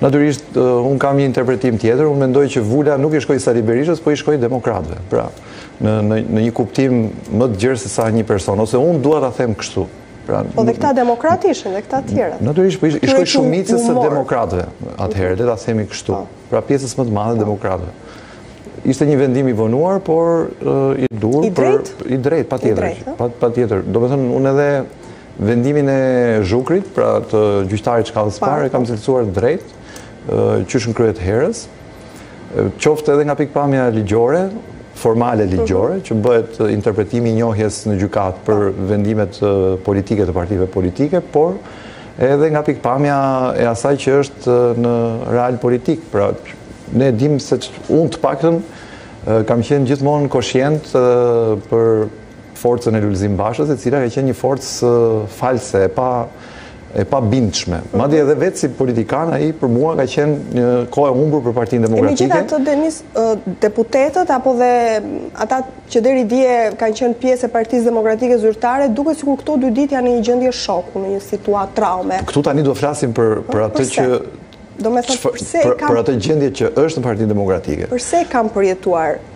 Natyrisht, unë kam një interpretim tjetër, unë mendoj që vula nuk i shkoi Sali Berishës, po i shkoi demokratëve. Pra, në një kuptim më të gjerë sesa një person, ose unë dua ta them kështu. Pra, po dhe këta demokratë ishin, dhe këta të tjerët. Natyrisht, po i shkoi shumicës së demokratëve, atëherë, dhe ta themi kështu. Po. Pra, pjesës më të madhe po. demokratëve. Ishte një vendim i vonuar, por i dur... I drejtë? I drejtë, patjetër. I drejtë, patjetër. Domethënë, unë edhe Vendimin e Zhukrit, pra të gjyqtarit të shkallës së parë, e kam cilësuar të drejtë, qysh në krye të herës, qoftë edhe nga pikëpamja ligjore, formale mhm. ligjore, që bëhet interpretimi i njohjes në gjykatë për po. vendimet politike të partive politike, por edhe nga pikëpamja e asaj që është në realpolitikë, pra ne e dimë se unë të paktën kam qenë gjithmonë koshient për forcën e Lulzim Bashës, e cila ka qenë një forcë false, e pa e pabindshme. Mhm. Madje edhe vetë si politikan ai për mua ka qenë një kohë e humbur për Partinë Demokratike. Megjithatë Denis deputetët apo dhe ata që deri dje kanë qenë pjesë e Partisë Demokratike zyrtare, duket sikur këto dy ditë janë në një gjendje shoku, në një situatë traume. Këtu tani do flasim për për atë që domethënë përse për, për atë gjendje që është në Partinë Demokratike. Përse kanë përjetuar